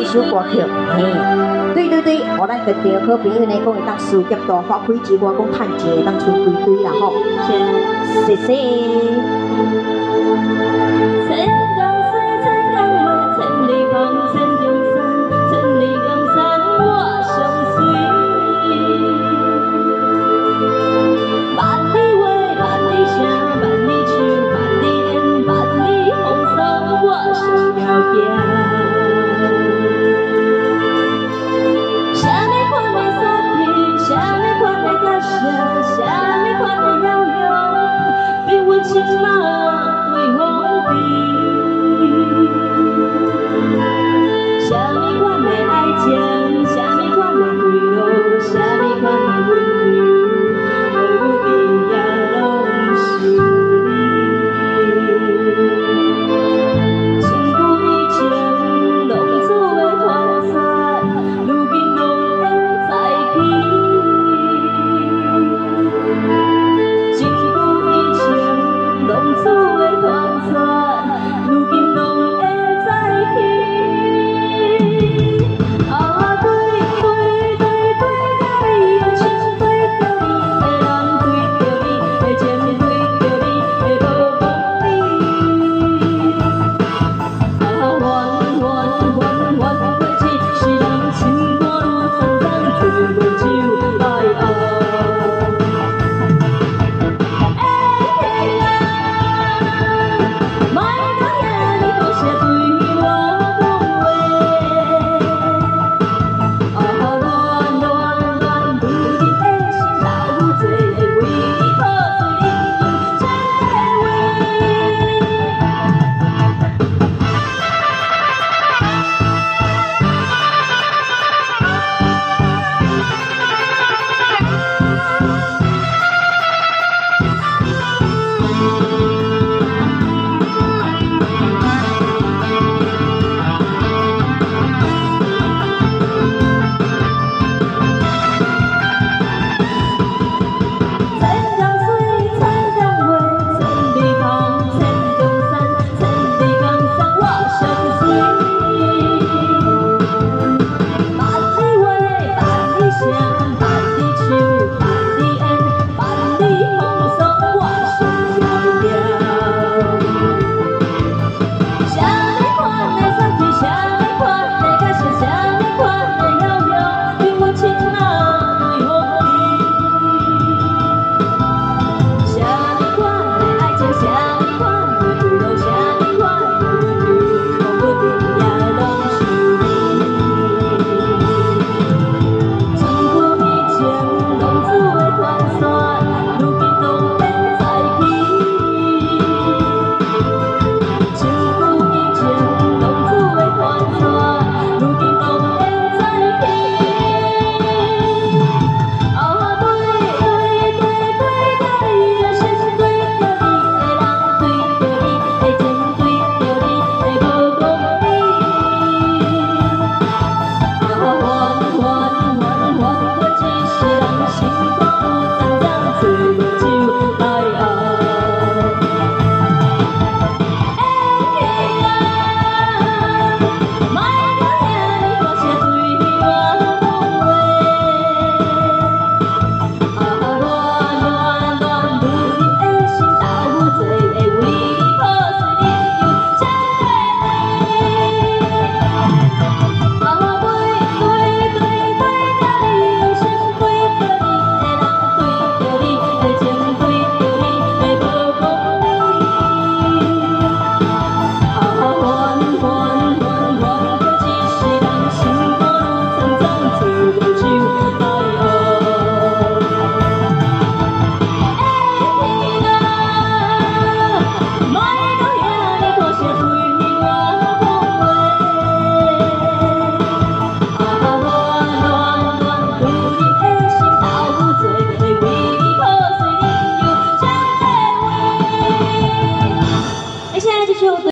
一首歌曲，嘿，对对对，我咱跟着好朋友呢，讲会当事业大发挥，之外，讲趁钱会当出几堆啦吼，谢谢。